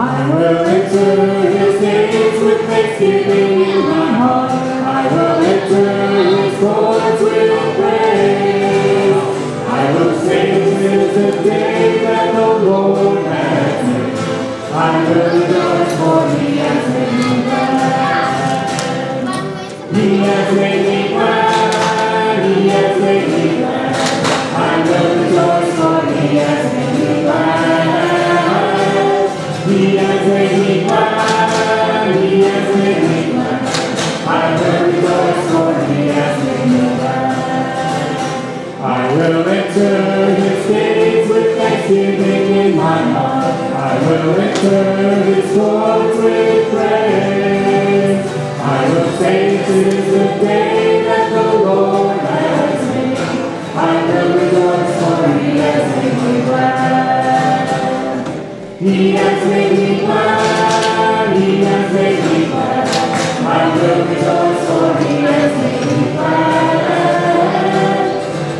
I will enter his gates with thanksgiving in my heart. Will courts with praise. I will say the day that the Lord has made. I will rejoice for he has made glad. He has made me glad. He has made me glad. I will rejoice for he has made glad.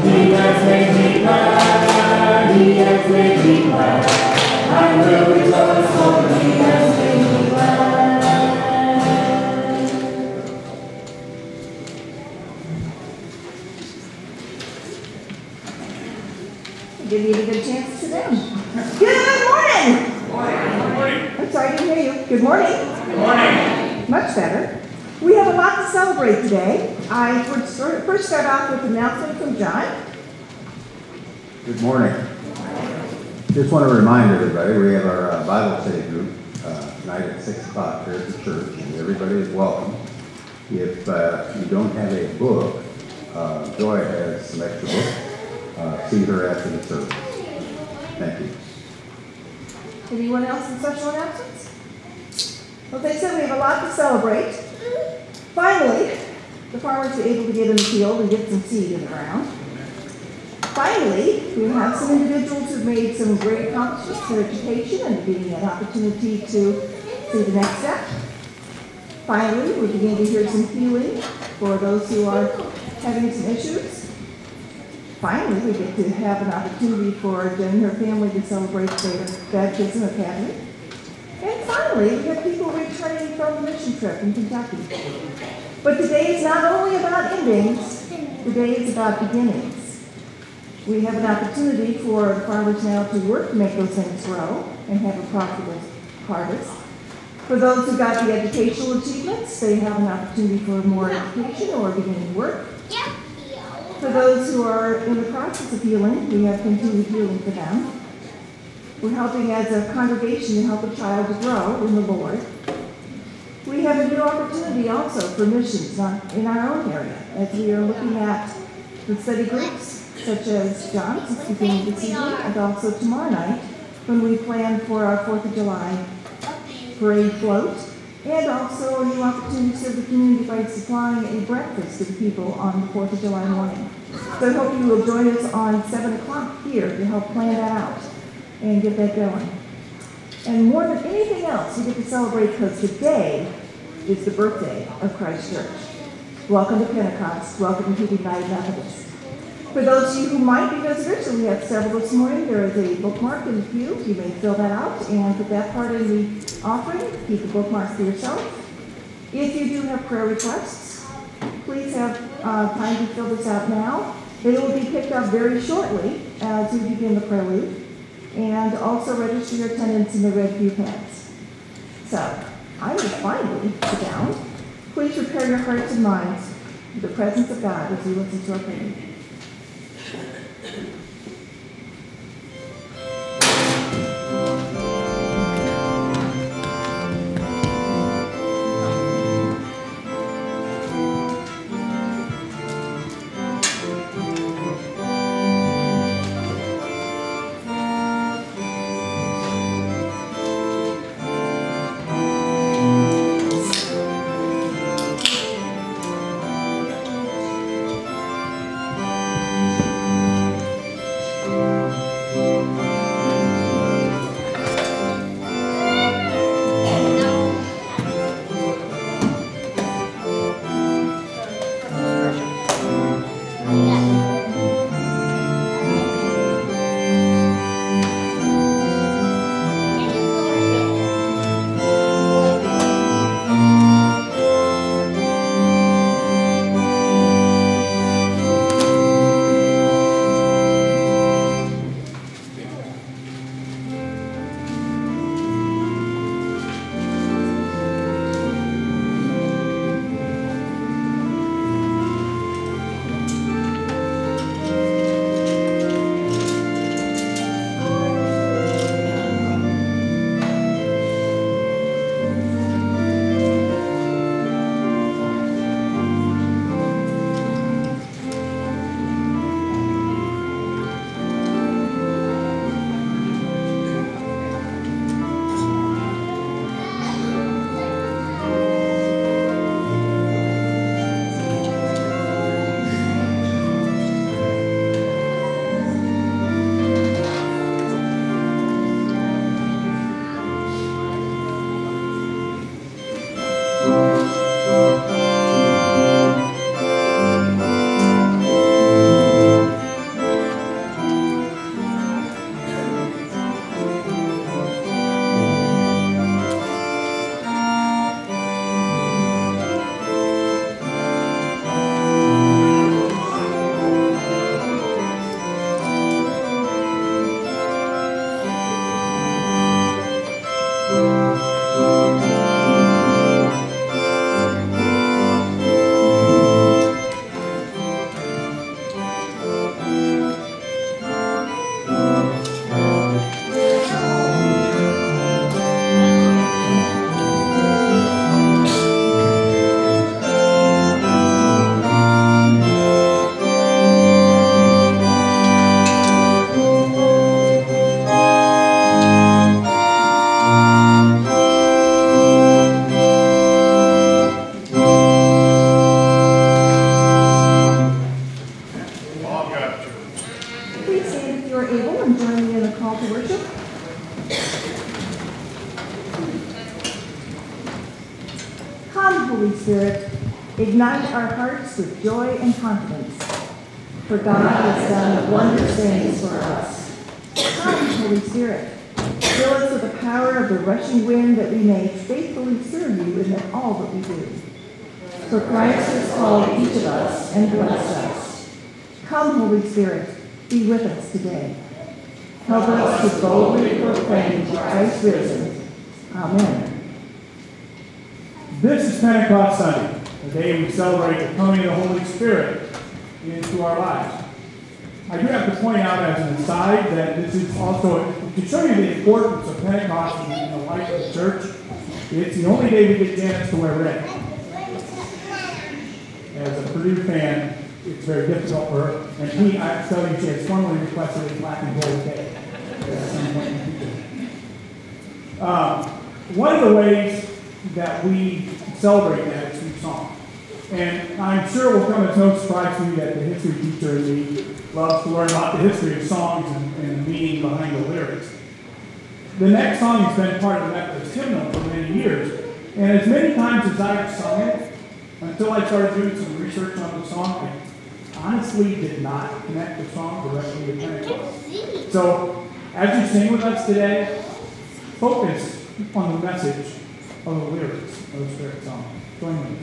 He has made me glad. He has made me glad. I will rejoice for he has made me glad. Give you a good chance to them. Good morning. I'm sorry, I didn't hear you. Good morning. Good morning. Much better. We have a lot to celebrate today. I would start, first start off with an announcement from John. Good morning. Just want to remind everybody, we have our uh, Bible study group uh, tonight at 6 o'clock here at the church, and everybody is welcome. If uh, you don't have a book, uh, Joy has some extra books. Uh, See her after the service. Thank you. Anyone else in special announcements? Well, they said we have a lot to celebrate. Finally, the farmers were able to get in the field and get some seed in the ground. Finally, we have some individuals who've made some great accomplishments in education and getting an opportunity to see the next step. Finally, we begin to hear some healing for those who are having some issues. Finally, we get to have an opportunity for Jen and her family to celebrate their baptism of Catholic. And finally, we have people returning from the mission trip in Kentucky. But today is not only about endings, today is about beginnings. We have an opportunity for farmers now to work to make those things grow and have a profitable harvest. For those who got the educational achievements, they have an opportunity for more education or beginning work. For those who are in the process of healing, we have continued healing for them. We're helping as a congregation to help a child to grow in the Lord. We have a new opportunity also for missions in our own area as we are looking at the study groups such as John's beginning this evening and also tomorrow night when we plan for our Fourth of July parade float and also a new opportunity to serve the community by supplying a breakfast to the people on the Fourth of July morning. So I hope you will join us on seven o'clock here to help plan that out and get that going. And more than anything else, we get to celebrate because today is the birthday of Christ Church. Welcome to Pentecost. Welcome to the United Methodist. For those of you who might be visitors, and we have several this morning, there is a bookmark in the pew. You may fill that out and put that part in the offering. Keep the bookmarks to yourself. If you do have prayer requests, please have uh, time to fill this out now. They will be picked up very shortly as we begin the prelude. And also register your attendance in the red pew pads. So, I will finally sit down. Please prepare your hearts and minds for the presence of God as we listen to our prayer. Celebrate the coming of the Holy Spirit into our lives. I do have to point out as an aside that this is also, to show you the importance of Pentecost in the life of the church, it's the only day we get Janice to wear red. As a Purdue fan, it's very difficult for her, and he, I tell you, she has formally requested a black and gold day. at some point in the future. Um, one of the ways that we celebrate that. And I'm sure it will come as no surprise to you that the history teacher in me loves to learn about the history of songs and, and the meaning behind the lyrics. The next song has been part of the Methodist hymnal for many years. And as many times as I've sung it, until I started doing some research on the song, I honestly did not connect the song directly to Pentecost. So, as you sing with us today, focus on the message of the lyrics of the Spirit song. Join me.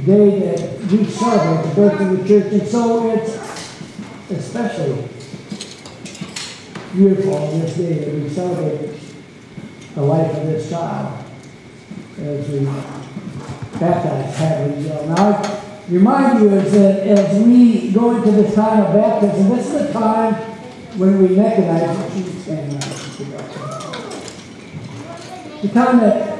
Day that we celebrate the birth of the church, and so it's especially beautiful on this day that we celebrate the life of this child as we baptize Hadley Joe. Now, I remind you is that uh, as we go into this time of baptism, this is the time when we recognize that she's standing up. The time that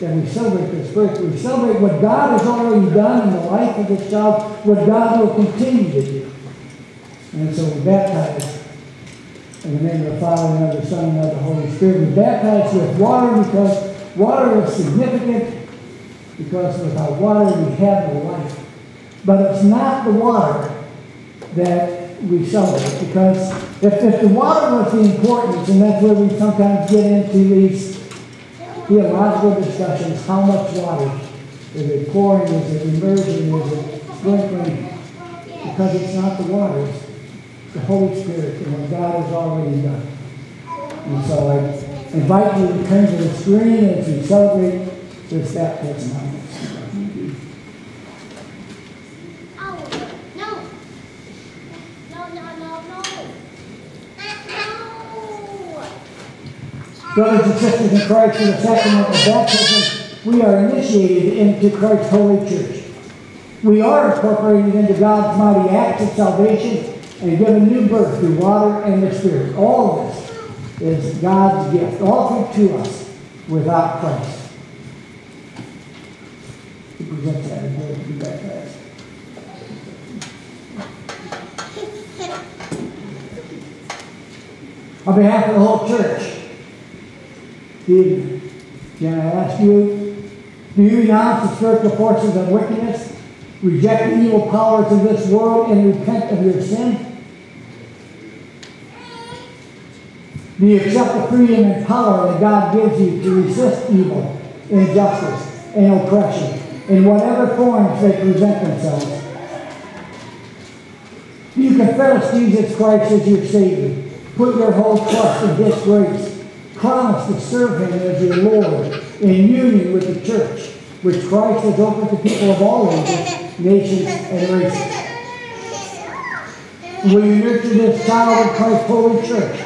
that we celebrate this birth, we celebrate what God has already done in the life of this child, what God will continue to do. And so we baptize in the name of the Father, and of the Son, and of the Holy Spirit. We baptize with water because water is significant, because without water we have no life. But it's not the water that we celebrate, because if, if the water was the importance, and that's where we sometimes get into these theological discussions, how much water is it pouring, is it immersion, is it sprinkling, because it's not the water, it's the Holy Spirit and what God has already done. And so I invite you to come to the screen as we celebrate this baptism. Oh, no. No, no, no, no. No. Brothers and sisters in Christ, in the sacrament of baptism, we are initiated into Christ's holy church. We are incorporated into God's mighty act of salvation and given new birth through water and the Spirit. All of this is God's gift, offered to us without Christ. He presents that be baptized. On behalf of the whole church, Steve, can I ask you, do you renounce the forces of wickedness, reject the evil powers of this world, and repent of your sin? Do you accept the freedom and power that God gives you to resist evil, injustice, and oppression in whatever forms they present themselves? Do you confess Jesus Christ as your Savior? Put your whole trust in His grace. Promise to serve Him as your Lord in union with the church, which Christ has opened to people of all ages, nations, and races. Will you nurture this child of Christ's holy church,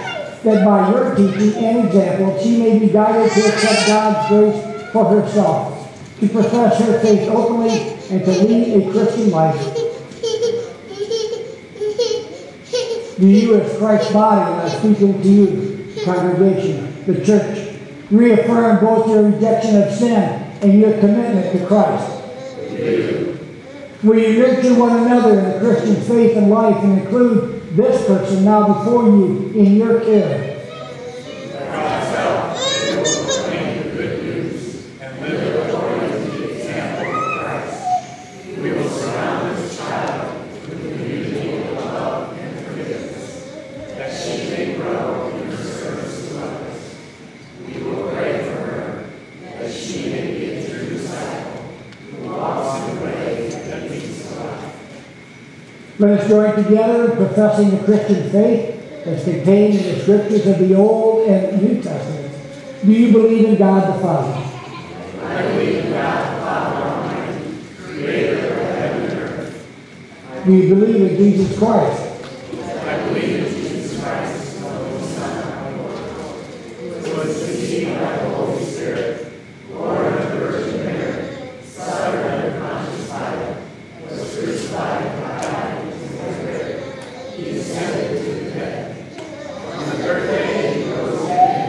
that by your teaching and example she may be guided to accept God's grace for herself, to profess her faith openly, and to lead a Christian life Do you, as Christ's body, and I speak into you, congregation, the church, reaffirm both your rejection of sin and your commitment to Christ? You nurture one another in the Christian faith and life and include this person now before you in your care? Let us join together in professing the Christian faith as contained in the scriptures of the Old and New Testaments. Do you believe in God the Father? I believe in God the Father Almighty, creator of heaven and earth. Do you believe in Jesus Christ? I believe in Jesus Christ, the Holy Son of our Lord, who was conceived by the Holy Spirit, born of the Virgin Mary, suffered under Pontius Pilate, was crucified and died, and was buried. He descended to the dead. On the third day he rose again.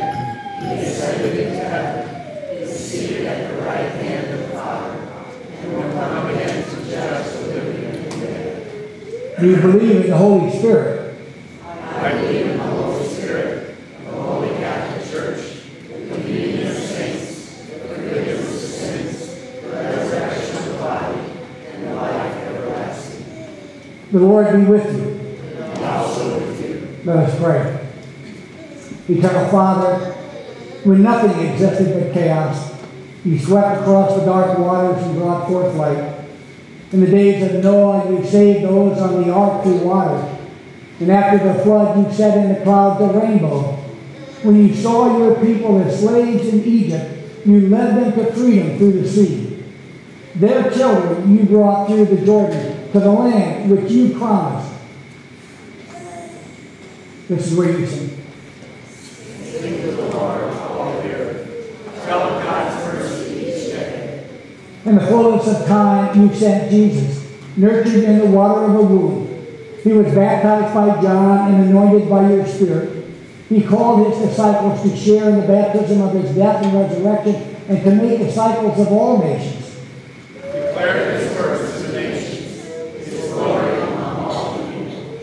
He ascended into heaven. He is seated at the right hand of the Father, and will come again to judge the living and the dead. Do you believe in the Holy Spirit? I believe in the Holy Spirit, the Holy Catholic Church, the communion of saints, the forgiveness of sins, the resurrection of the body, and the life everlasting. The Lord be with you. And also with you. Let us pray. Eternal Father, when nothing existed but chaos, you swept across the dark waters and brought forth light. In the days of Noah, you saved those on the ark through water. And after the flood, you set in the clouds a rainbow. When you saw your people as slaves in Egypt, you led them to freedom through the sea. their children you brought through the Jordan to the land which you promised. This is where you sing. In the fullness of time, you sent Jesus, nurtured in the water of a womb. He was baptized by John and anointed by your Spirit. He called his disciples to share in the baptism of his death and resurrection and to make disciples of all nations. Declare his works to the nations, his glory among all people.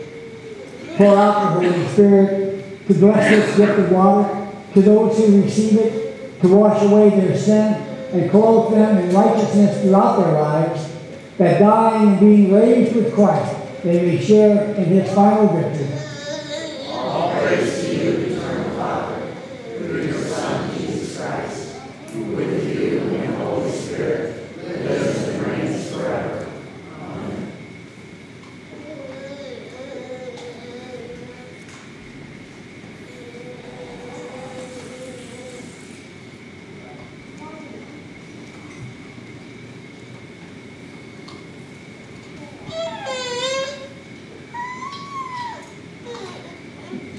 Pour out the Holy Spirit to bless this gift of water to those who receive it, to wash away their sin and clothe them in righteousness throughout their lives, that dying and being raised with Christ, they may share in his final victory. All praise to you, eternal Father, through your Son, Jesus Christ, who with you and the Holy Spirit lives and reigns forever.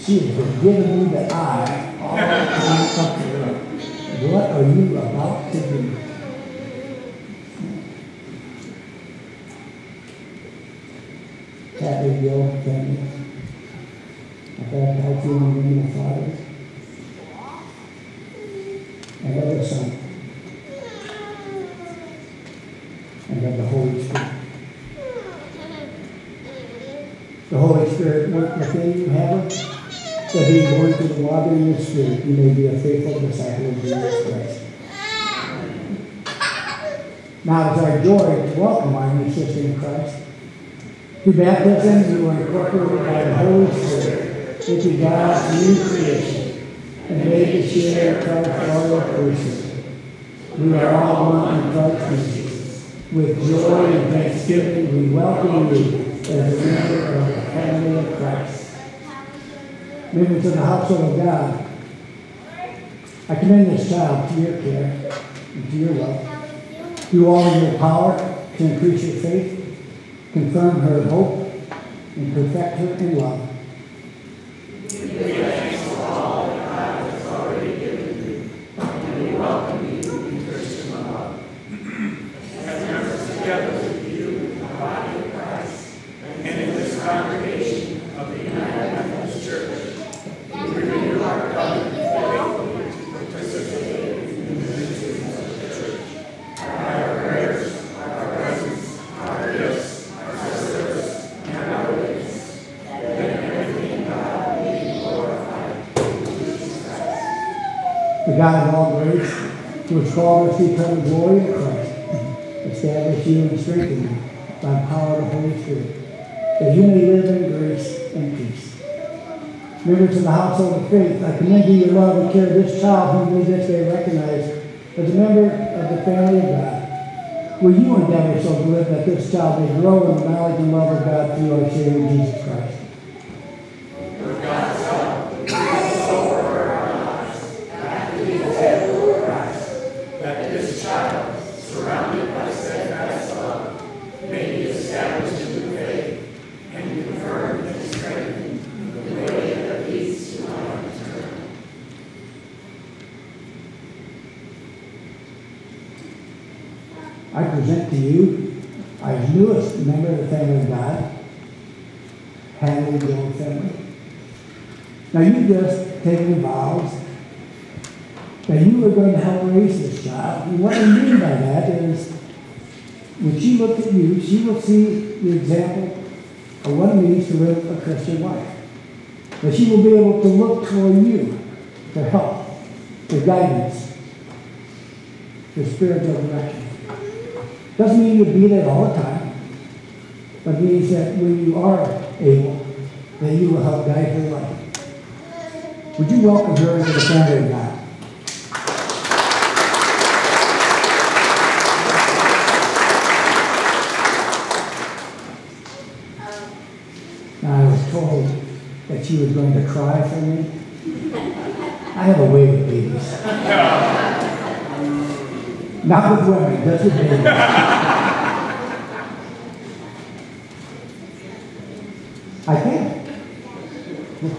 She has giving me the eye all the time. What are you about to do? Kathy, Bill, Tammy, I baptize you in the name the Father and of the Son and of the Holy Spirit. The Holy Spirit work within you, have it, that being water and the Spirit, you may be a faithful disciple of Jesus Christ. Now it's our joy to welcome our new sister in Christ. Through baptism, you are incorporated by the Holy Spirit into God's new creation and made to share Christ's royal priesthood. We are all one in Christ Jesus. With joy and thanksgiving, we welcome you as a member of the family of Christ. Members of the household of God, I commend this child to your care and to your love. Do all in your power to increase your faith, confirm her hope, and perfect her in love. The God of all grace, who to glory in Christ, establish you and strengthen you by the power of the Holy Spirit, that you may live in grace and peace. Members of the household of faith, I commend to your love and care of this child whom we this day recognize as a member of the family of God. Will you endeavor so to live that this child may grow in the knowledge and love of God through our Savior Jesus Christ? That this child, surrounded by steadfast love, may be established in the faith and be confirmed and strengthened in the way that leads to life eternal. I present to you our newest member of the family of God, Hadley Joe family. Now just taken vows that you were going to help raise this child. And what I mean by that is when she looks at you, she will see the example of what it means to live a Christian life. That she will be able to look toward you for help, for guidance, for spiritual direction. Doesn't mean you'll be there all the time, but means that when you are able, that you will help guide her life. Would you welcome her into the family of God? I was told that she was going to cry for me. I have a way with babies. Not with women, just with babies. I can. We'll give you a break anytime you need. it. Now we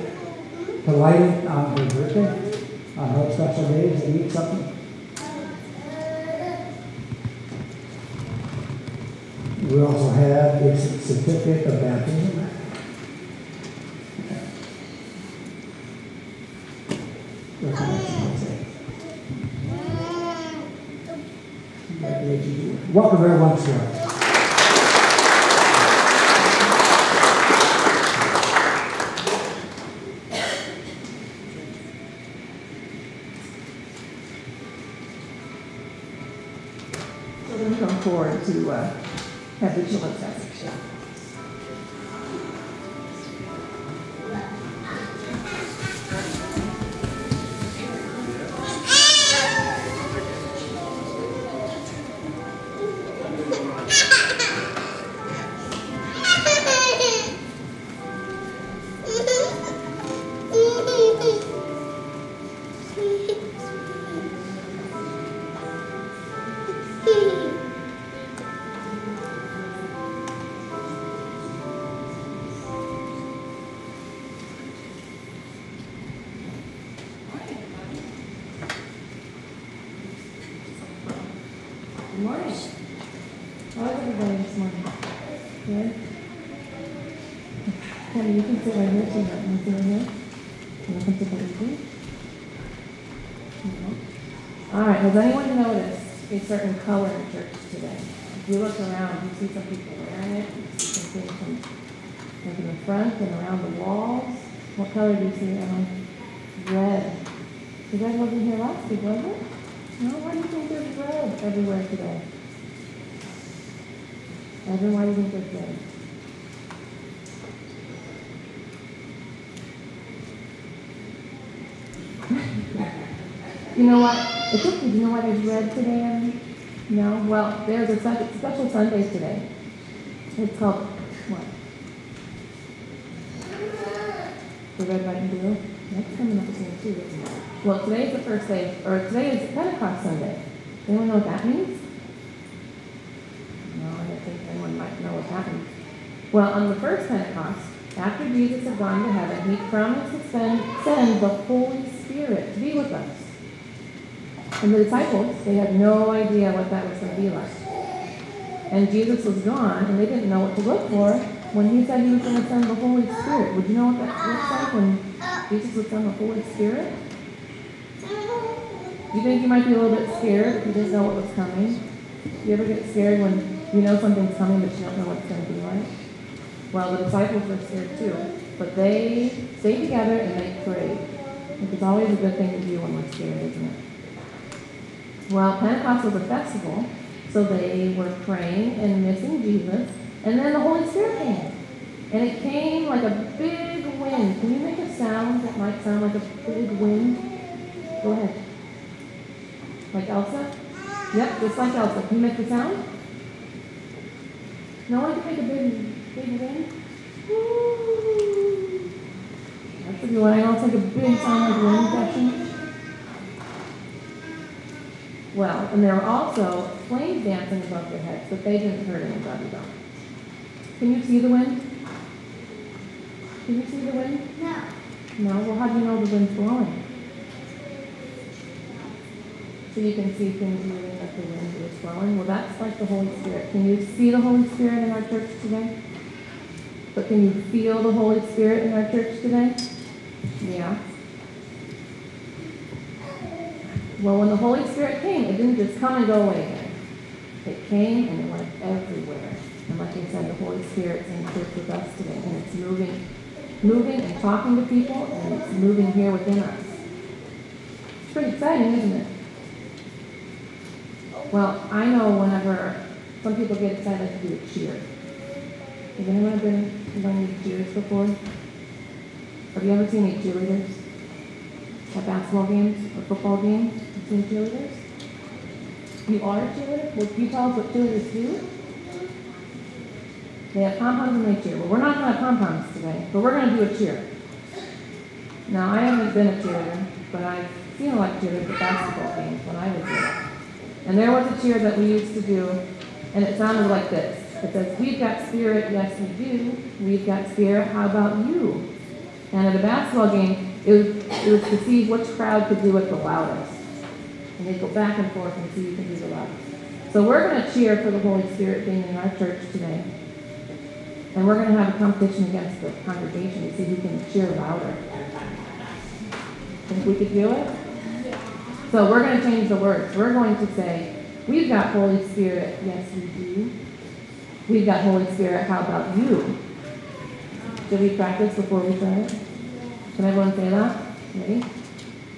to light on her birthday, on her special days, to eat something. We also have a certificate of baptism. Evan, why do you know what? It's okay. You know why there's read today? No? Well, there's a special Sunday today. It's called, what? The red, white, and blue? That's coming up soon too? Well, today's the first day, or today is Pentecost Sunday. Anyone know what that means? No, I don't think anyone might know what that means. Well, on the first Pentecost, after Jesus had gone to heaven, he promised to send, send the Holy Spirit to be with us. And the disciples, they had no idea what that was going to be like. And Jesus was gone, and they didn't know what to look for when he said he was going to send the Holy Spirit. Would you know what that looks like when Jesus would send the Holy Spirit? You think you might be a little bit scared you didn't know what was coming? You ever get scared when you know something's coming but you don't know what it's going to be like? Well, the disciples were scared too, but they stayed together and they prayed. Which is always a good thing to do when we're scared, isn't it? Well, Pentecost was a festival, so they were praying and missing Jesus, and then the Holy Spirit came. And it came like a big wind. Can you make a sound that might sound like a big wind? Go ahead. Like Elsa? Yep, just like Elsa. Can you make the sound? No one can make a big. That's a good one. I don't make a big sound like wind section. Well, and there were also flames dancing above their heads, but they didn't hurt anybody though. Can you see the wind? Can you see the wind? No. No? Well, how do you know the wind's blowing? So you can see things moving that the wind is blowing. Well, that's like the Holy Spirit. Can you see the Holy Spirit in our church today? But can you feel the Holy Spirit in our church today? Yeah. Well, when the Holy Spirit came, it didn't just come and go away again. It came and it went everywhere. And like I said, the Holy Spirit's in church with us today, and it's moving, moving and talking to people, and it's moving here within us. It's pretty exciting, isn't it? Well, I know whenever some people get excited to do a cheer. Has anyone been to any cheers before? Have you ever seen any cheerleaders? At basketball games or football games? You seen cheerleaders? You are a cheerleader? Well, can you tell us what cheerleaders do? They have pom-poms and they cheer. Well, we're not gonna have pom-poms today, but we're gonna do a cheer. Now, I haven't been a cheerleader, but I've seen a lot of cheerleaders at basketball games when I was little. And there was a cheer that we used to do, and it sounded like this. It says, we've got spirit, yes we do. We've got spirit, how about you? And at a basketball game, it was, it was to see which crowd could do it the loudest. And they go back and forth and see who can do the loudest. So we're gonna cheer for the Holy Spirit being in our church today. And we're gonna have a competition against the congregation to see who can cheer louder. Think we could do it? So we're going to change the words. We're going to say, we've got Holy Spirit. Yes, we do. We've got Holy Spirit. How about you? Did we practice before we started? Can everyone say that? Ready?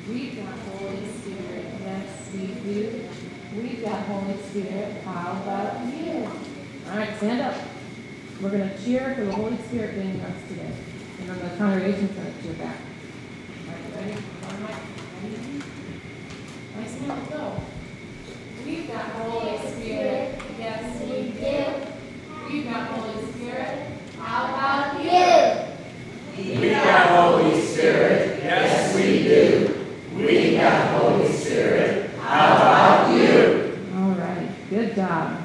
We've got Holy Spirit. Yes, we do. We've got Holy Spirit. How about you? All right, stand up. We're going to cheer for the Holy Spirit being in us today. And then the congregation's going to cheer back. All right, ready? One mic. Ready? Nice and go. We've got Holy Spirit, yes we do. We've got Holy Spirit, how about you? We got Holy Spirit, yes we do. We got Holy Spirit, how about you? All right, good job.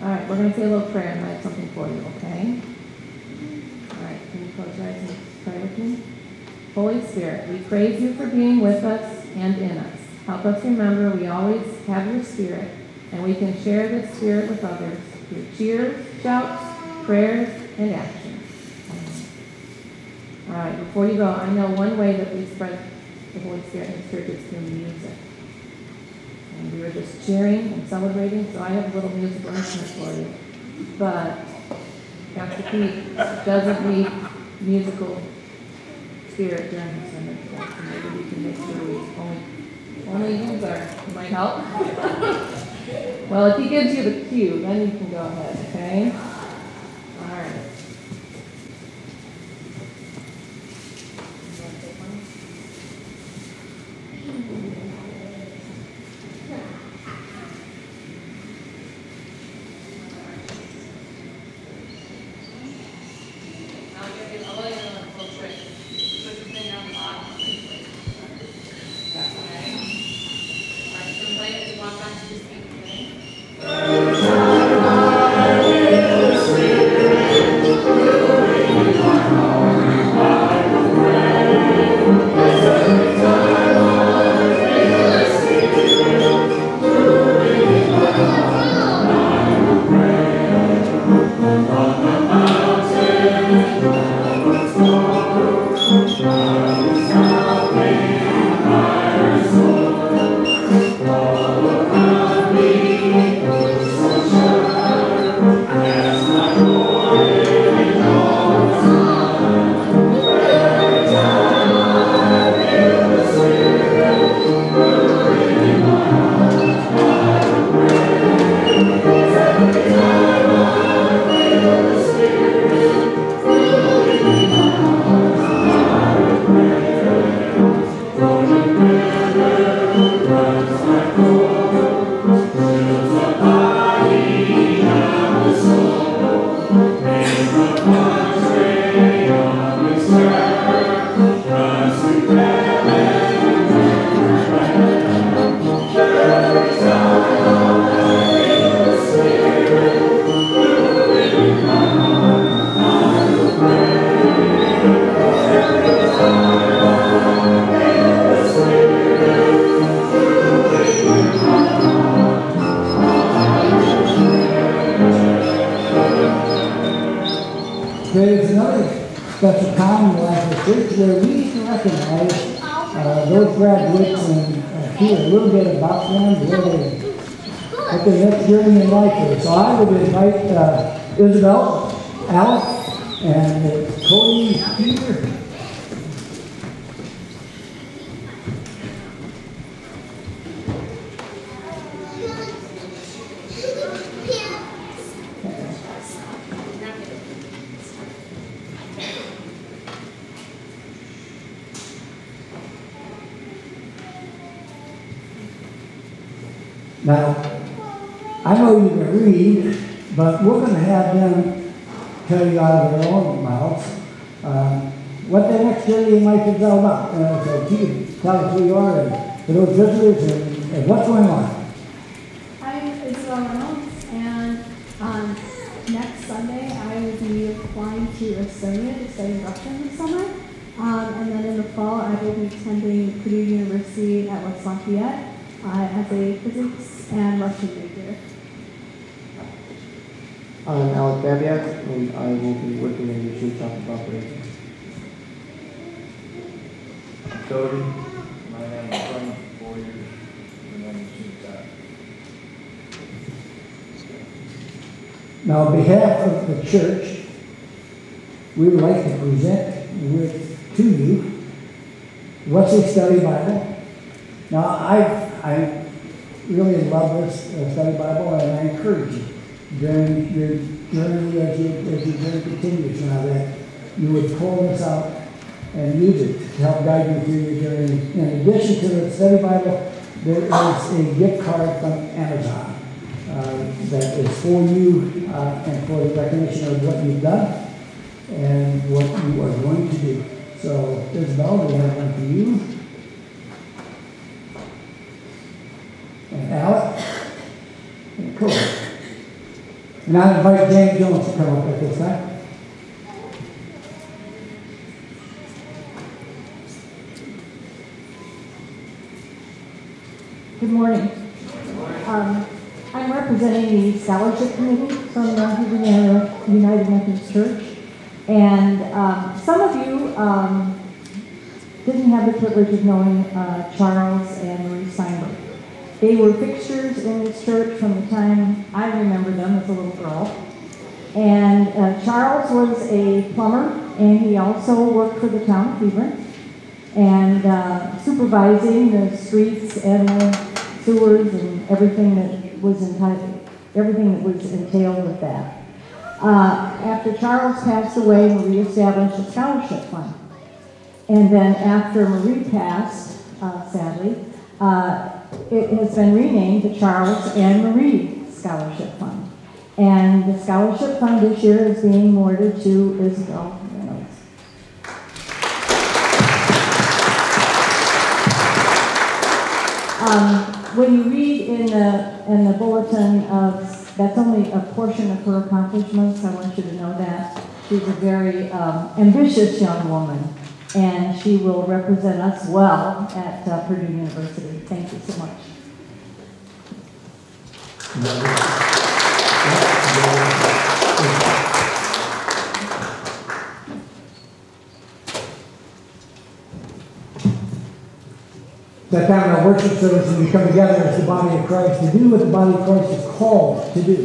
All right, we're gonna say a little prayer and I have something for you, okay? All right, can you close your eyes and pray with me? Holy Spirit, we praise you for being with us and in us. Help us remember we always have your spirit and we can share this spirit with others through cheers, shouts, prayers, and action. All right, before you go, I know one way that we spread the Holy Spirit in the church is through music. And we were just cheering and celebrating, so I have a little musical instrument for you. But Pastor Pete doesn't need musical spirit during the sermon, so maybe we can make sure we only, only use our, might help. Well, if he gives you the cue, then you can go ahead, okay? Cody, my name is shop. Now, on behalf of the church, we would like to present with, to you, what's Wesley Study Bible. Now, I, I really love this uh, study Bible, and I encourage you during your journey as you, as your journey continues now that you would pull this out and it to help guide you through your journey. In addition to the study Bible, there is a gift card from Amazon uh, that is for you uh, and for the recognition of what you've done and what you are going to do. So, Isabel, we have one for you. And Alec. And Cool. And I invite James Jones to come up at this time. Good morning. Um, I'm representing the scholarship committee from the Hebron United Methodist Church. And um, some of you um, didn't have the privilege of knowing uh, Charles and Marie Steinberg. They were fixtures in this church from the time I remember them as a little girl. And uh, Charles was a plumber, and he also worked for the town of Cleveland and uh, supervising the streets and the sewers and everything that was entitled, everything that was entailed with that. Uh, after Charles passed away, Marie established a scholarship fund. And then after Marie passed, uh, sadly, uh, it has been renamed the Charles and Marie Scholarship Fund. And the scholarship fund this year is being awarded to Isabel Reynolds. Um, when you read in the, in the bulletin of, that's only a portion of her accomplishments, I want you to know that. She's a very um, ambitious young woman, and she will represent us well at uh, Purdue University. Thank you so much. That time in our worship service we come together as the body of Christ to do what the body of Christ is called to do.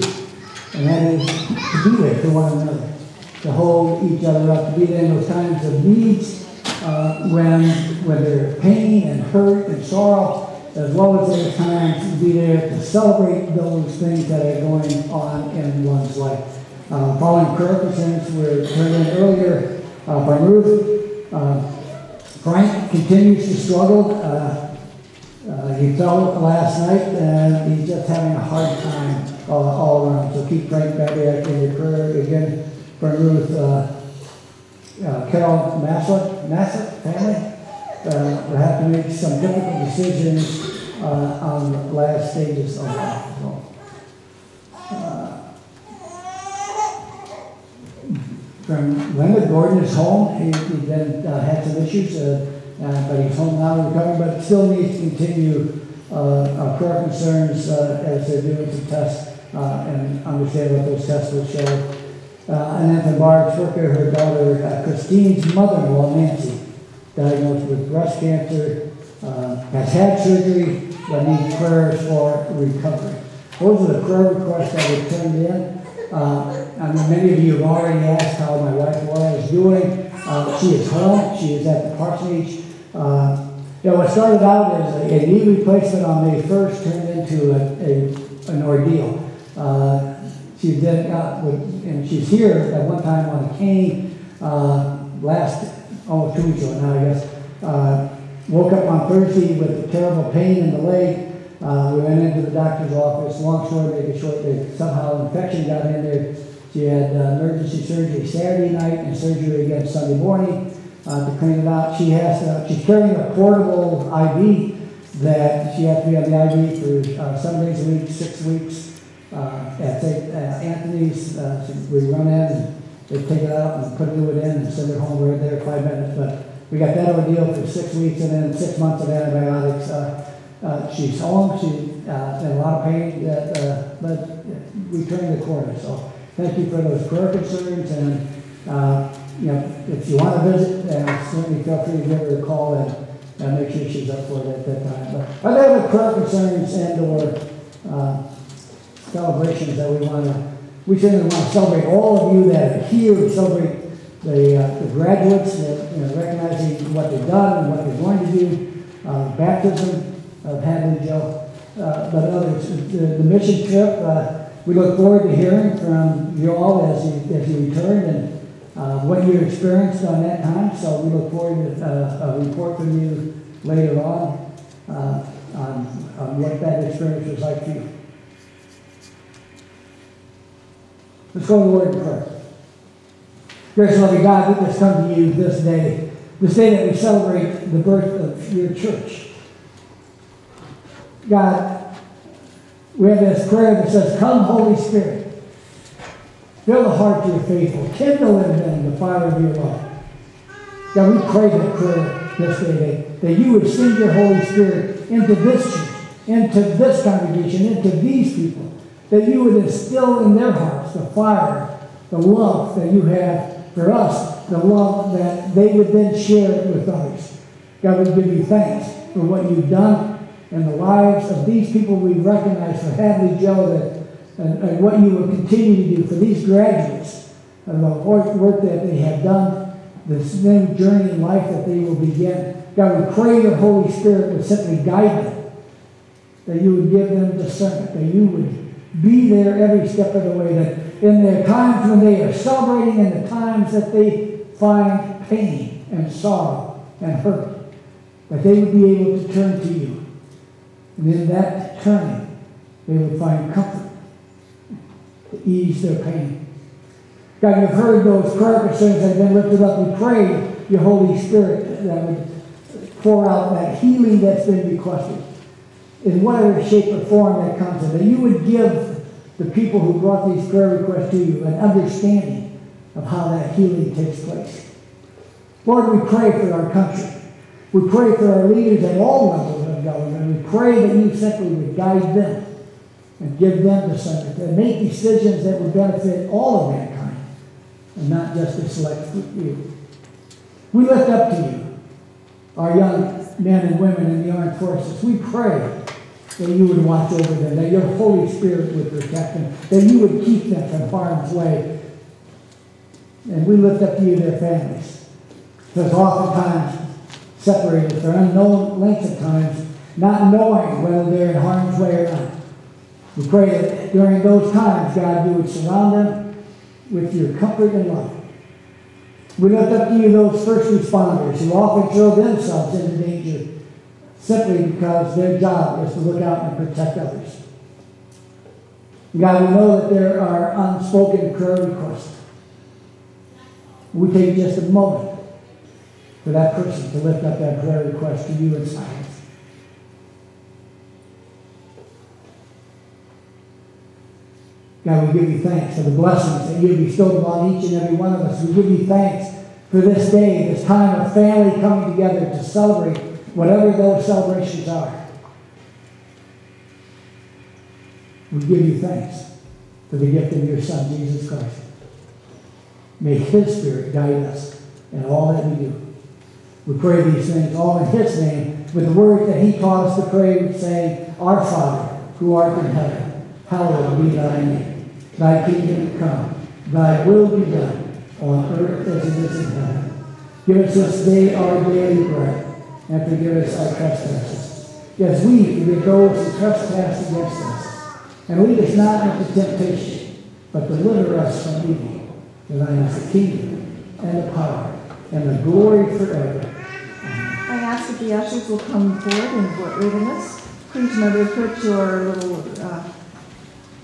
And that is to be there for one another, to hold each other up, to be there in those times of needs, uh, when, when there's pain and hurt and sorrow, as well as those times to be there to celebrate those things that are going on in one's life. Uh, following prayer presents were in earlier uh, by Ruth. Uh, Frank continues to struggle. Uh, uh, he fell last night and he's just having a hard time uh, all around. So keep praying back in your prayer again for Ruth. Uh, uh, Carol Massett, Massett family uh, will have to make some difficult decisions uh, on the last stages of life. Uh, from Linda Gordon is home. He, he then uh, had some issues. Uh, but he's home now recovering, but still needs to continue uh, our prayer concerns uh, as they're doing some tests and understand what those tests will show. For Barb Fricker, her daughter Christine's mother-in-law, Nancy, diagnosed with breast cancer, has had surgery, but needs prayers for recovery. Those are the prayer requests that were turned in. Uh, I mean, many of you have already asked how my wife Laura is doing. Uh, she is home. She is at the parsonage. Uh, you know, what started out as a, a knee replacement on May 1st turned into a, a an ordeal. Uh, she then got, with, and she's here at one time on a cane uh, last, oh, two weeks ago now, I guess. Uh, woke up on Thursday with a terrible pain in the leg. Uh, we went into the doctor's office, long story, make it short, they somehow infection got in there. She had uh, emergency surgery Saturday night and surgery again Sunday morning uh, to clean it out. She has, uh, she's carrying a portable IV that she has to be on the IV for uh, seven days a week, six weeks. Uh, at St. uh, Anthony's, uh, we run in and they take it out and put a new in and send it home. We're there five minutes, but we got that ordeal for six weeks and then six months of antibiotics. She's home, she's in a lot of pain, that, but we turned the corner. So thank you for those prayer concerns and, uh, you know, if you want to visit, uh, certainly feel free to give her a call and, and make sure she's up for it at that time. But other prayer concerns and or uh, celebrations that we want to, we certainly want to celebrate all of you that are here, we celebrate the, uh, the graduates, that, you know, recognizing what they've done and what they're going to do, uh, baptism of Hadley Joe, uh, but others, the, the mission trip, uh, we look forward to hearing from you all as you, as you return and uh, what you experienced on that time. So we look forward to uh, a report from you later on uh, on, on what that experience was like for you. Let's go to the word of prayer. Gracious loving God, we just come to you this day, this day that we celebrate the birth of your church. God, we have this prayer that says, Come, Holy Spirit. Fill the hearts of your faithful. Kindle in them the fire of your love. God, we pray that prayer this day, that, you would send your Holy Spirit into this church, into this congregation, into these people, that you would instill in their hearts the fire, the love that you have for us, the love that they would then share with others. God, we give you thanks for what you've done in the lives of these people we recognize for Hadley Joe and, and, what you will continue to do for these graduates and the work that they have done, this new journey in life that they will begin. God, we pray your Holy Spirit would simply guide them, that you would give them discernment, that you would be there every step of the way, that in the times when they are celebrating and the times that they find pain and sorrow and hurt, that they would be able to turn to you. And in that turning, they would find comfort ease their pain. God, you've heard those prayer concerns that have been lifted up. We pray your Holy Spirit that would pour out that healing that's been requested in whatever shape or form that comes in. That you would give the people who brought these prayer requests to you an understanding of how that healing takes place. Lord, we pray for our country. We pray for our leaders at all levels of government. We pray that you simply would guide them and give them discernment and make decisions that would benefit all of mankind and not just a select few. We lift up to you our young men and women in the armed forces. We pray that you would watch over them, that your Holy Spirit would protect them, that you would keep them from harm's way. And we lift up to you their families. Because oftentimes separated for unknown lengths of times, not knowing whether they're in harm's way or not. We pray that during those times, God, you would surround them with your comfort and love. We lift up to you those first responders who often throw themselves into danger simply because their job is to look out and protect others. God, we know that there are unspoken prayer requests. We take just a moment for that person to lift up that prayer request to you in silence. God, we give you thanks for the blessings that you have bestowed upon each and every one of us. We give you thanks for this day, this time of family coming together to celebrate whatever those celebrations are. We give you thanks for the gift of your Son, Jesus Christ. May His Spirit guide us in all that we do. We pray these things all in His name with the word that He taught us to pray, saying, Our Father, who art in heaven, hallowed be thy name. Thy kingdom come, thy will be done, on earth as it is in heaven. Give us this day our daily bread, and forgive us our trespasses, as we forgive those who trespass against us. And lead us not into temptation, but deliver us from evil. For thine is the kingdom, and the power, and the glory forever. I ask that the ushers will come forward and read us. Please remember to put your little uh,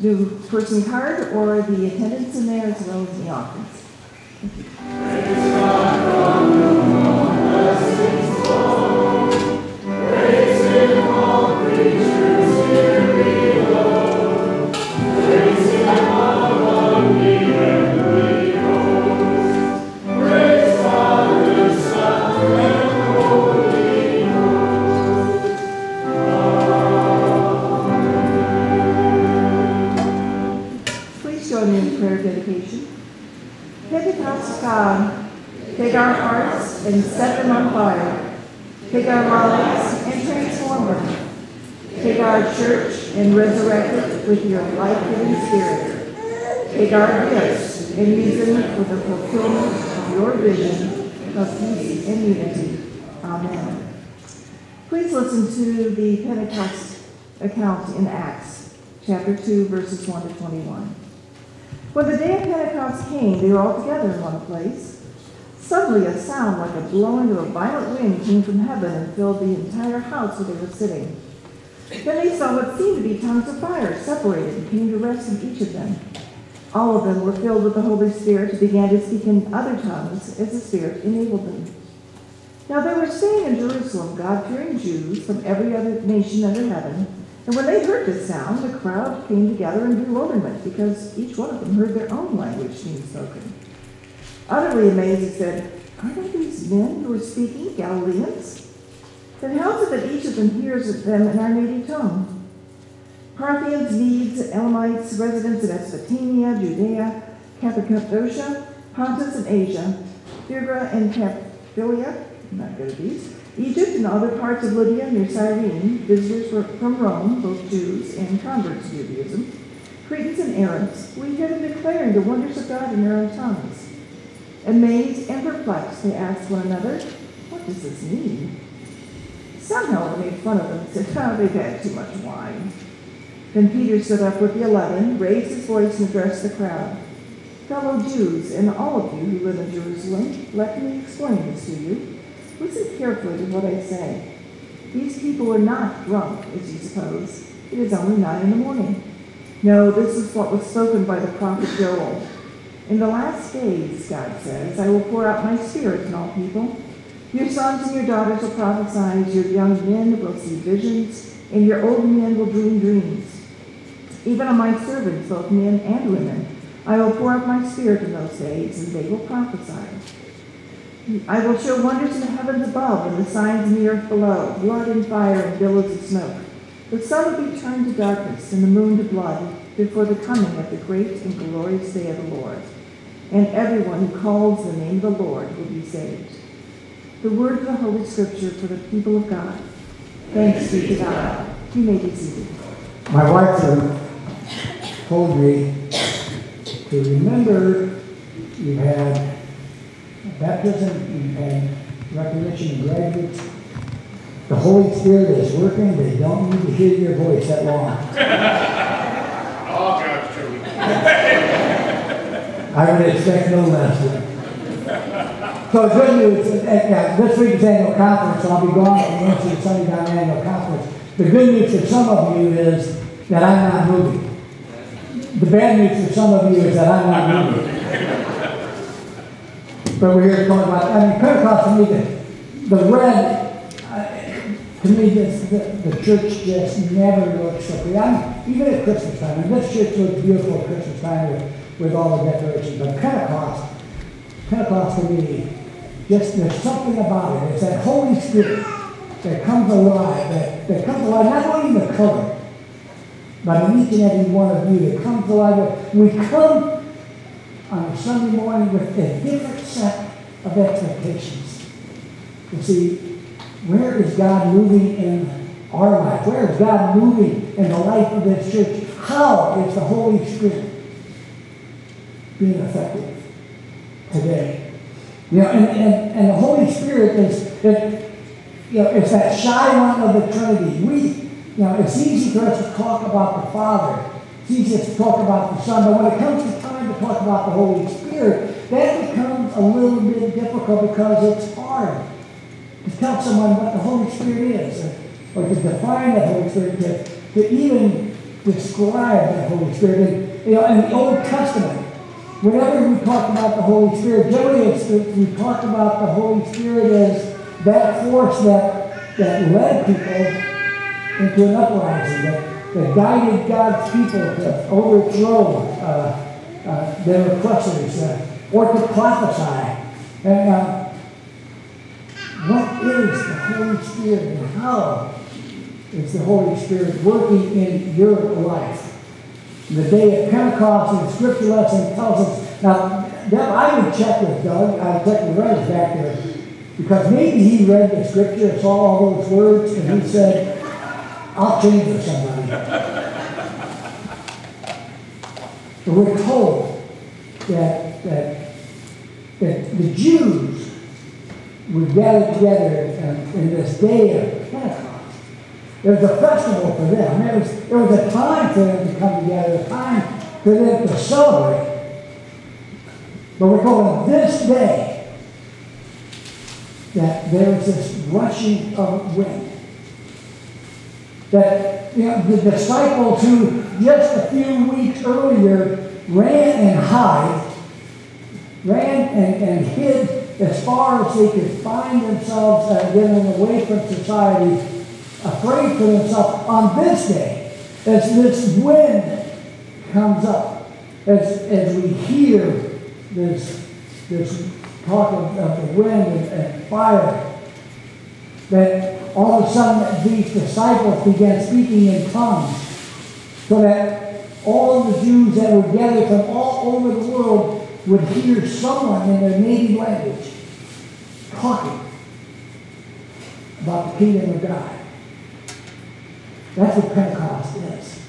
new person card or the attendance in there as well as the offerings. Please and set them on fire. Take our lives and transform them. Take our church and resurrect it with your life-giving spirit. Take our gifts and use them for the fulfillment of your vision of peace and unity. Amen. Please listen to the Pentecost account in Acts, chapter 2, verses 1 to 21. When the day of Pentecost came, they were all together in one place. Suddenly a sound like a blowing of a violent wind came from heaven and filled the entire house where they were sitting. Then they saw what seemed to be tongues of fire separated and came to rest on each of them. All of them were filled with the Holy Spirit and began to speak in other tongues as the Spirit enabled them. Now there were staying in Jerusalem God-fearing Jews from every other nation under heaven. And when they heard this sound, the crowd came together in bewilderment, because each one of them heard their own language being spoken. Utterly amazed, he said, Are not these men who are speaking Galileans? Then how is it that each of them hears them in our native tongue? Parthians, Medes, Elamites, residents of Mesopotamia, Judea, Cappadocia, Pontus and Asia, Phrygia and Pamphylia, not good at these, Egypt and other parts of Libya near Cyrene, visitors from Rome, both Jews and converts to Judaism, Cretans and Arabs, we hear them declaring the wonders of God in their own tongues. Amazed and perplexed, they asked one another, What does this mean? Somehow they made fun of them and said, Oh, they've had too much wine. Then Peter stood up with the eleven, raised his voice, and addressed the crowd. Fellow Jews, and all of you who live in Jerusalem, let me explain this to you. Listen carefully to what I say. These people are not drunk, as you suppose. It is only nine in the morning. No, this is what was spoken by the prophet Joel. In the last days, God says, I will pour out my spirit on all people. Your sons and your daughters will prophesy, your young men will see visions, and your old men will dream dreams. Even on my servants, both men and women, I will pour out my spirit in those days, and they will prophesy. I will show wonders in the heavens above and the signs in the earth below, blood and fire and billows of smoke. The sun will be turned to darkness and the moon to blood before the coming of the great and glorious day of the Lord. And everyone who calls the name of the Lord will be saved. The word of the Holy Scripture for the people of God. Thanks be to God. You may be seated. My wife told me to remember you had baptism, you had recognition of graduates. The Holy Spirit is working, they don't need to hear your voice that long. All God's children. I would expect no less. So the good news, uh, uh, this week's annual conference, I'll be Wednesday to Sunday down annual conference. The good news for some of you is that I'm not moving. The bad news for some of you is that I'm not moving. But we're here to talk about, I mean, Pentecost to me, the, the red, uh, to me, this, the, the church just never looks so pretty. I mean, even at Christmas time, and this church looks beautiful at Christmas time with, all the decorations, but Pentecost, Pentecost to me, just there's something about it. It's that Holy Spirit that comes alive, that, that comes alive, not only in the color, but in each and every one of you that comes alive. We come on a Sunday morning with a different set of expectations. You see, where is God moving in our life? Where is God moving in the life of this church? How is the Holy Spirit being effective today? You know, and, and, and the Holy Spirit is, it, you know, it's that shy one of the Trinity. We, you know, it's easy for us to talk about the Father. It's easy to talk about the Son, but when it comes to time to talk about the Holy Spirit, that becomes a little bit difficult because it's hard to tell someone what the Holy Spirit is. or to define the Holy Spirit, to, to even describe the Holy Spirit. And, you know, in the Old Testament, whenever we talk about the Holy Spirit, it's, we talk about the Holy Spirit as that force that, that led people into an uprising, that, that guided God's people to overthrow uh, uh, their oppressors, uh, or to prophesy. And uh, what is the Holy Spirit and how is the Holy Spirit working in your life? The day of Pentecost and the scripture lesson tells us. Now, I would check with Doug, I'd check with Rez back there, because maybe he read the scripture, saw all those words, and he said, I'll change for somebody. But we're told that, that, that the Jews were gathered together in, in this day of Pentecost. It was a festival for them. It was, it was a time for them to come together, a time for them to celebrate. But we're on this day that there was this rushing of wind. That you know, the disciples who just a few weeks earlier ran and hid, ran and, and hid as far as they could find themselves uh, getting away from society, afraid for themselves on this day, as this wind comes up, as, as we hear this, this talk of, of the wind and, and fire, that all of a sudden these disciples began speaking in tongues, so that all the Jews that were gathered from all over the world would hear someone in their native language talking about the kingdom of God. That's what Pentecost is.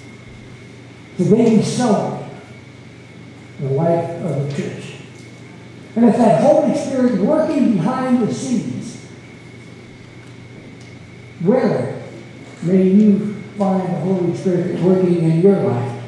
Today we celebrate the life of the church. And it's that Holy Spirit is working behind the scenes. Where may you find the Holy Spirit working in your life?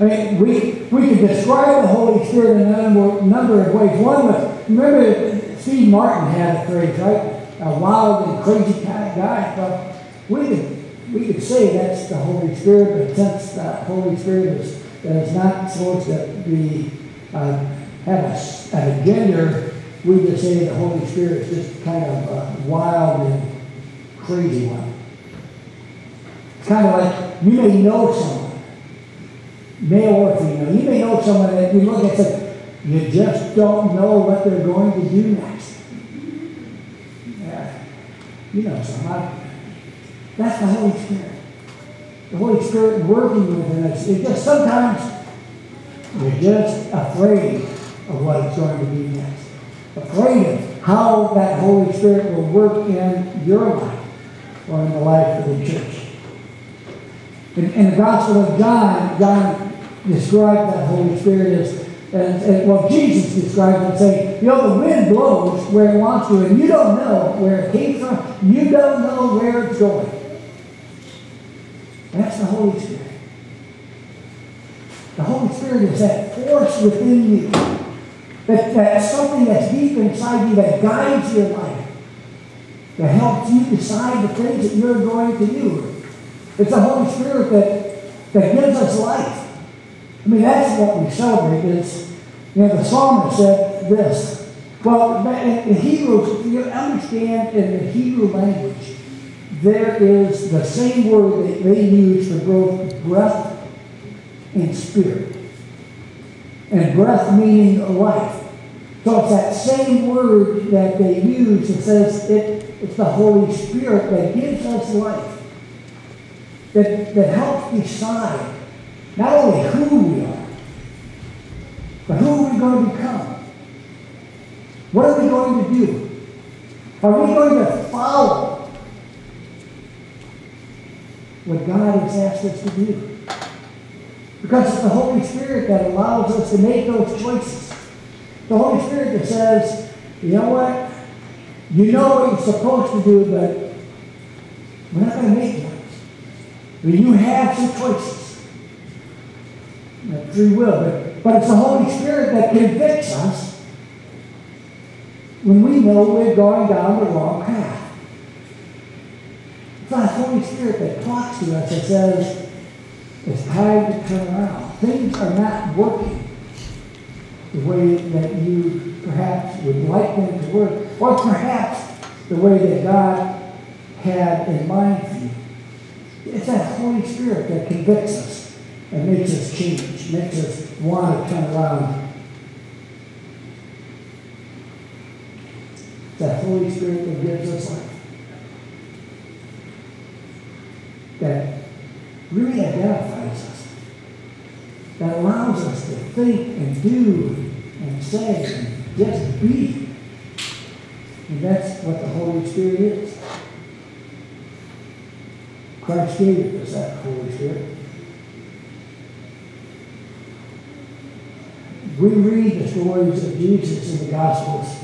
I mean, we, we can describe the Holy Spirit in a number, number of ways. One was, remember Steve Martin had a phrase, right? A wild and crazy kind of guy. But we we could say that's the Holy Spirit, but since the Holy Spirit is, is not supposed to be, uh, have a, a gender, we just say the Holy Spirit is just kind of a wild and crazy one. It's kind of like you may know someone, male or female, you may know someone that you look at and you just don't know what they're going to do next. Yeah, you know someone. That's the Holy Spirit. The Holy Spirit working within us. It just sometimes we're just afraid of what it's going to be next. Afraid of how that Holy Spirit will work in your life or in the life of the church. In, in the Gospel of John, John described that Holy Spirit as, as, as well, Jesus described it saying, you know, the wind blows where it wants to, and you don't know where it came from. You don't know where it's going. That's the Holy Spirit. The Holy Spirit is that force within you. That, that's something that's deep inside you that guides your life. That helps you decide the things that you're going to do. It's the Holy Spirit that, that gives us life. I mean, that's what we celebrate. Is you know, the psalmist said this. Well, in, Hebrew, you understand in the Hebrew language, there is the same word that they use for both breath and spirit. And breath meaning life. So it's that same word that they use that says it, it's the Holy Spirit that gives us life. That, that helps decide not only who we are, but who are we going to become? What are we going to do? Are we going to follow what God has asked us to do? Because it's the Holy Spirit that allows us to make those choices. The Holy Spirit that says, you know what? You know what you're supposed to do, but we're not going to make one. But you have some choices. Not free will, but, but it's the Holy Spirit that convicts us when we know we're going down the wrong path. It's Holy Spirit that talks to us that says, it's time to turn around. Things are not working the way that you perhaps would like them to work, or perhaps the way that God had in mind for you. It's that Holy Spirit that convicts us and makes us change, makes us want to turn around. That Holy Spirit that gives us life. That really identifies us. That allows us to think and do and say and just be. And that's what the Holy Spirit is. Christ gave us that Holy Spirit. We read the stories of Jesus in the Gospels.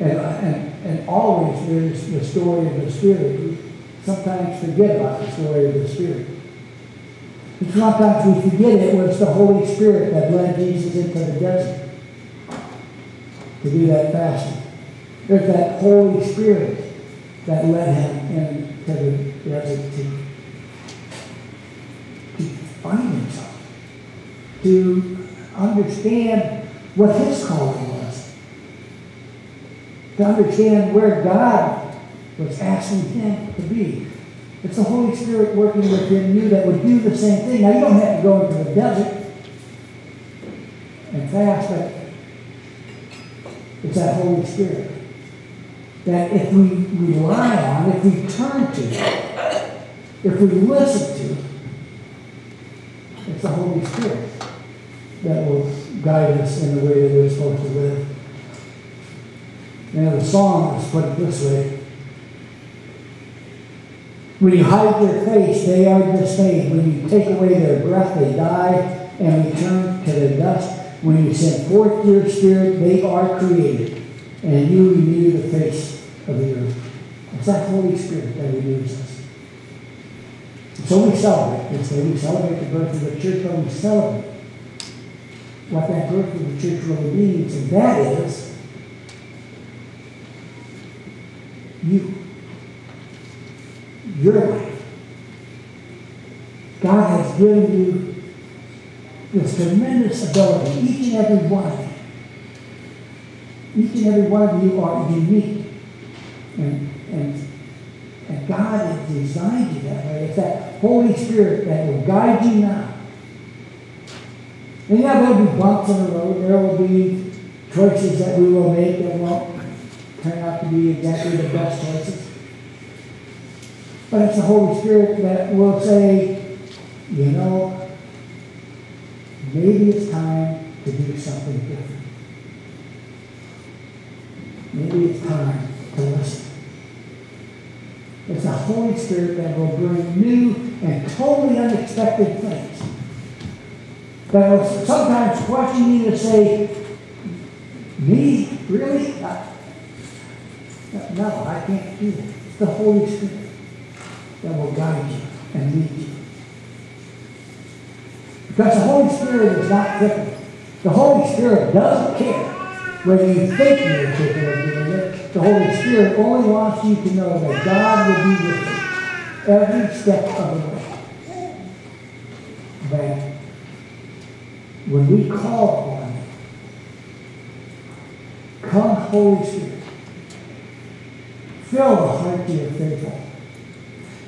And, and, and always there's the story of the Spirit. We sometimes forget about the story of the Spirit. And sometimes we forget it was the Holy Spirit that led Jesus into the desert to do that fasting. There's that Holy Spirit that led him into the desert to, to find himself, to understand what his calling was, to understand where God was asking him to be. It's the Holy Spirit working within you that would do the same thing. Now, you don't have to go into the desert and fast, but it's that Holy Spirit that if we rely on, if we turn to, if we listen to, it's the Holy Spirit that will guide us in the way that we're supposed to live. Now, the psalmist put it this way. When you hide their face, they are dismayed. When you take away their breath, they die and return to the dust. When you send forth your spirit, they are created, and you renew the face of the earth. It's that Holy Spirit that renews us. So we celebrate this day. We celebrate the birth of the church, but we celebrate what that birth of the church really means, and that is you. Your life. God has given you this tremendous ability, each and every one of you. Each and every one of you are unique. And, and, and God has designed you that way. It's that Holy Spirit that will guide you now. And there will be bumps in the road. There will be choices that we will make that won't turn out to be exactly the best choices. But it's the Holy Spirit that will say, you know, maybe it's time to do something different. Maybe it's time to listen. It's the Holy Spirit that will bring new and totally unexpected things. That will sometimes question you to say, me? Really? Uh, no, I can't do that. It's the Holy Spirit that will guide you and lead you. Because the Holy Spirit is not fickle. The Holy Spirit doesn't care whether you think you're doing it. The Holy Spirit only wants you to know that God will be with you every step of the way. That when we call upon Him, come Holy Spirit, fill the heart of your faithful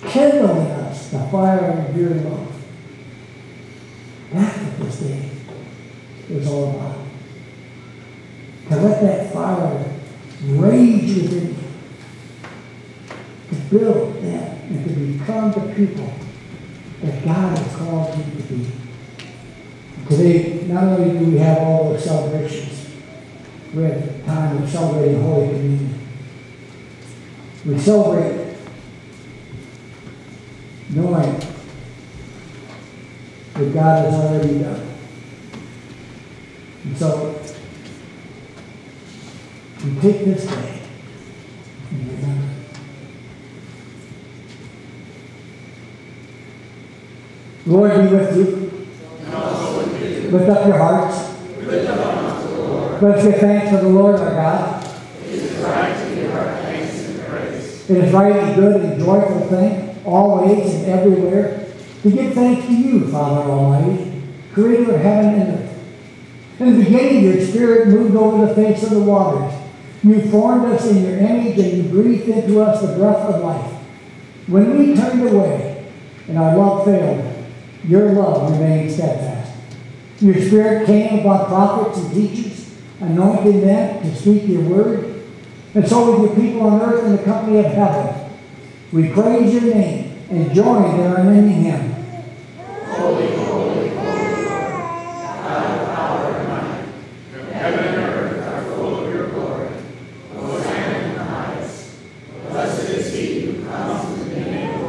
kindle in us the fire of your love. That's what this day is all about. To let that fire rage within you. To build that and to become the people that God has called you to be. Today, not only do we have all the celebrations, we have time of celebrating Holy Communion. We celebrate knowing that God has already done. And so, we take this day and remember. Lord be with you. Lift up your hearts. Let's give thanks to the Lord our God. It is right and good and joyful thing, always and everywhere, to give thanks to you, Father Almighty, creator of heaven and earth. In the beginning, your spirit moved over the face of the waters. You formed us in your image and you breathed into us the breath of life. When we turned away and our love failed, your love remained steadfast. Your spirit came upon prophets and teachers, anointing them to speak your word. And so with your people on earth in the company of heaven, we praise your name and join their hymn. Holy, holy, holy Lord, of power and might, heaven and earth are full of your glory. Hosanna in our naming hymn.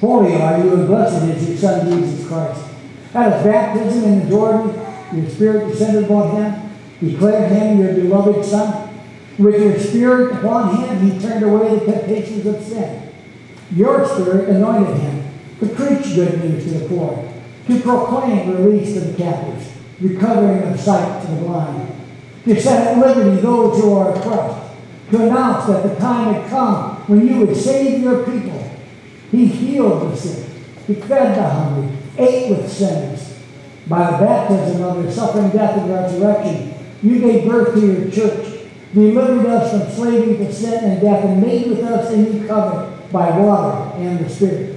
Holy are you and blessed is your Son Jesus Christ. At his baptism in the Jordan, your Spirit descended upon him, declared him your beloved Son. With your Spirit upon him, he turned away the temptations of sin. Your Spirit anointed him to preach good news to the poor, to proclaim release to the captives, recovering of sight to the blind, to set at liberty those who are oppressed, to announce that the time had come when you would save your people. He healed the sick. He fed the hungry, ate with sinners. By the baptism of his suffering, death, and resurrection, you gave birth to your church, delivered us from slavery to sin and death, and made with us a new covenant by water and the Spirit.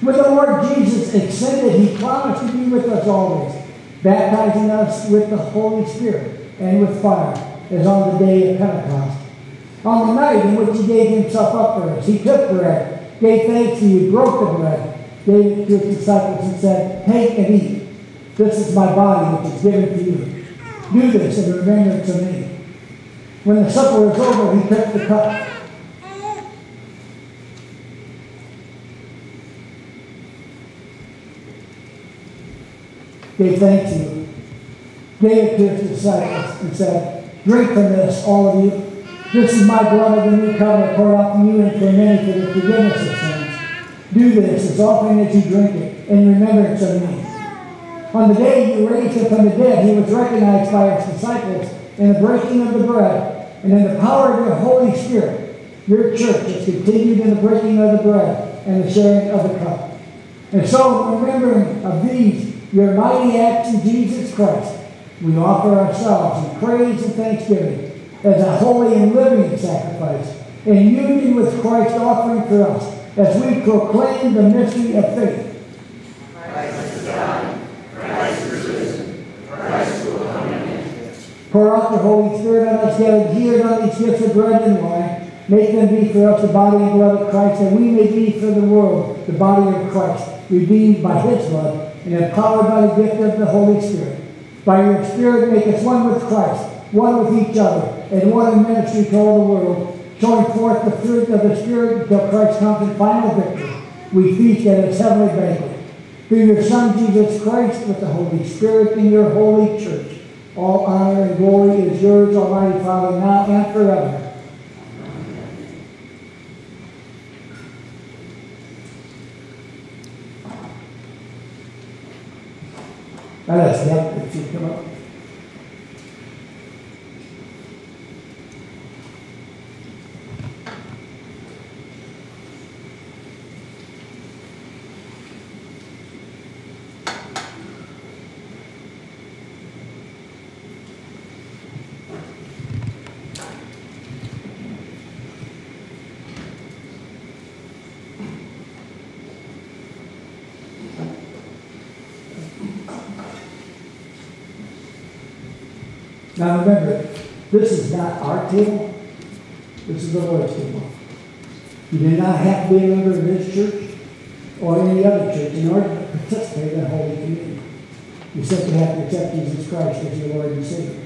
When the Lord Jesus ascended, he promised to be with us always, baptizing us with the Holy Spirit and with fire, as on the day of Pentecost. On the night in which he gave himself up for us, he took bread gave thanks to you, broke the bread, gave it to his disciples, and said, Take and eat. This is my body, which is given to you. Do this in remembrance of me. When the supper was over, he took the cup. Gave thanks to you. Gave it to his disciples and said, Drink from this, all of you. This is my blood of the new covenant poured out for you and for many for the forgiveness of sins. Do this as often as you drink it in remembrance of me. On the day you raised him from the dead, he was recognized by his disciples in the breaking of the bread and in the power of your Holy Spirit. Your church has continued in the breaking of the bread and the sharing of the cup. And so, remembering of these, your mighty acts in Jesus Christ, we offer ourselves in praise and thanksgiving as a holy and living sacrifice, in union with Christ offering for us, as we proclaim the mystery of faith. Christ is died, Christ is risen, Christ will come again. Pour out the Holy Spirit on us gathered here on these gifts of bread and wine. Make them be for us the body and blood of Christ, that we may be for the world the body of Christ, redeemed by his blood and empowered by the gift of the Holy Spirit. By your Spirit, make us one with Christ, one with each other, and one in ministry to all the world, showing forth the fruit of the Spirit until Christ comes in final victory. We feast at his heavenly banquet. Through your Son, Jesus Christ, with the Holy Spirit in your holy church, all honor and glory is yours, Almighty Father, now and forever. Get if you come up. Now remember, this is not our table. This is the Lord's table. You do not have to be a member of this church or any other church in order to participate in Holy Communion. You simply have to accept Jesus Christ as your Lord and Savior.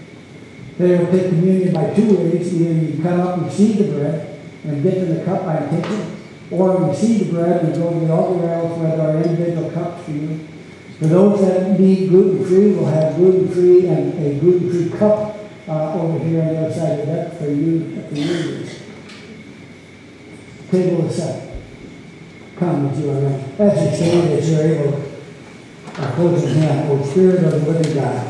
They will take communion by two ways. Either you come up and receive the bread and dip in the cup by intinction, or receive the bread and go to the altar rails there are individual cups for you. For those that need gluten-free, we'll have gluten-free and a gluten-free cup uh, over here on the other side of that for you, for you. Table is set. Come with you are ready. As you stand, as you're able, our closing hand, O Spirit of the living God.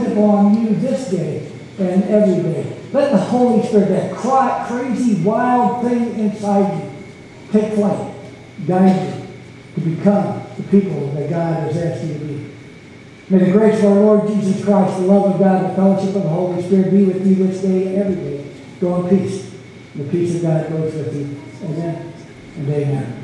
Descend upon you this day and every day. Let the Holy Spirit, that cry, crazy, wild thing inside you, take flight, guide you to become the people that God has asked you to be. May the grace of our Lord Jesus Christ, the love of God, the fellowship of the Holy Spirit be with you this day and every day. Go in peace. The peace of God goes with you. Amen and amen.